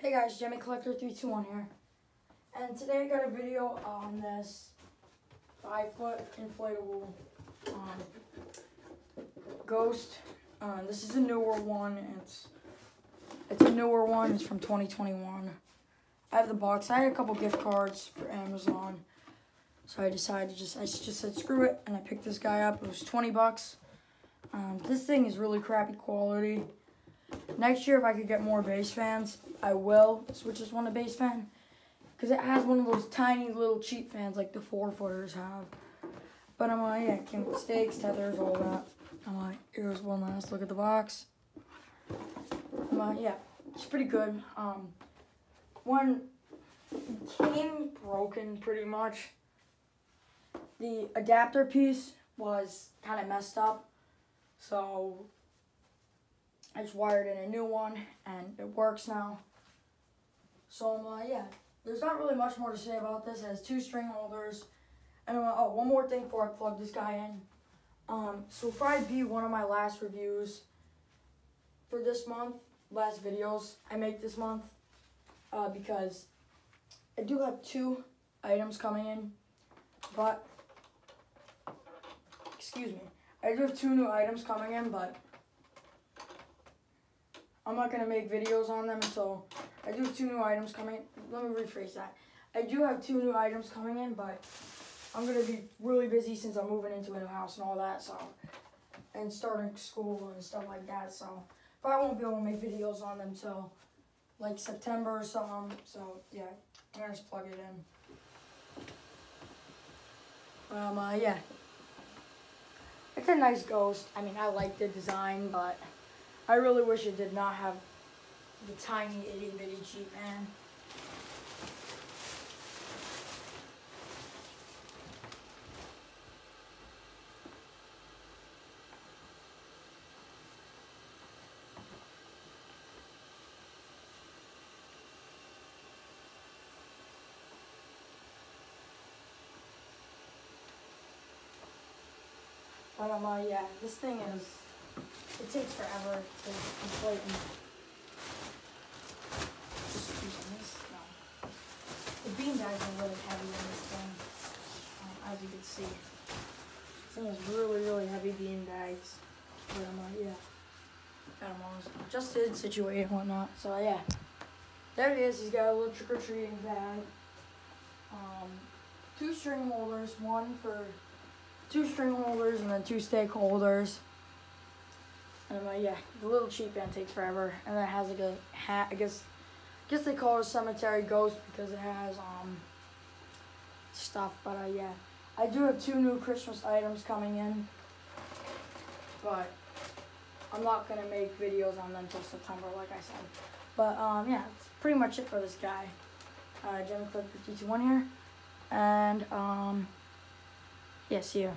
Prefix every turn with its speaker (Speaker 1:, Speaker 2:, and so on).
Speaker 1: Hey guys, Gemmy Collector 321 here. And today I got a video on this 5 foot inflatable um, ghost. Uh, this is a newer one. It's it's a newer one. It's from 2021. I have the box. I had a couple gift cards for Amazon. So I decided to just, I just said screw it. And I picked this guy up. It was 20 bucks. Um, this thing is really crappy quality. Next year, if I could get more bass fans, I will switch this one to bass fan. Because it has one of those tiny little cheap fans like the four footers have. But I'm like, yeah, with stakes, tethers, all that. I'm like, here's one last look at the box. I'm like, yeah, it's pretty good. Um, one came broken pretty much. The adapter piece was kind of messed up. So I just wired in a new one and it works now. So like, yeah, there's not really much more to say about this. It has two string holders. And like, oh, one more thing before I plug this guy in. Um, so probably be one of my last reviews for this month, last videos I make this month, uh, because I do have two items coming in, but, excuse me, I do have two new items coming in, but I'm not going to make videos on them until I do have two new items coming. Let me rephrase that. I do have two new items coming in, but I'm going to be really busy since I'm moving into a new house and all that, so, and starting school and stuff like that, so, but I won't be able to make videos on them till, like, September or something, so, yeah, I'm going to just plug it in. Um, uh, yeah. It's a nice ghost. I mean, I like the design, but I really wish it did not have the tiny itty bitty cheap man. But um, yeah, this thing is it takes forever to inflate just using this. No. The bean bags are really heavy in this thing, um, as you can see. Thing is really, really heavy bean bags. But I'm like, yeah. Got them all adjusted, situated, and whatnot. So yeah. There he is. He's got a little trick-or-treating bag. Um, two string holders, one for two string holders and then two stake holders. And uh, yeah, the little cheap band takes forever, and then it has like a hat. I guess, I guess they call it a cemetery ghost because it has um stuff. But uh, yeah, I do have two new Christmas items coming in, but I'm not gonna make videos on them until September, like I said. But um yeah, that's pretty much it for this guy. Uh, Gemmy Clip 521 here, and um yeah, see.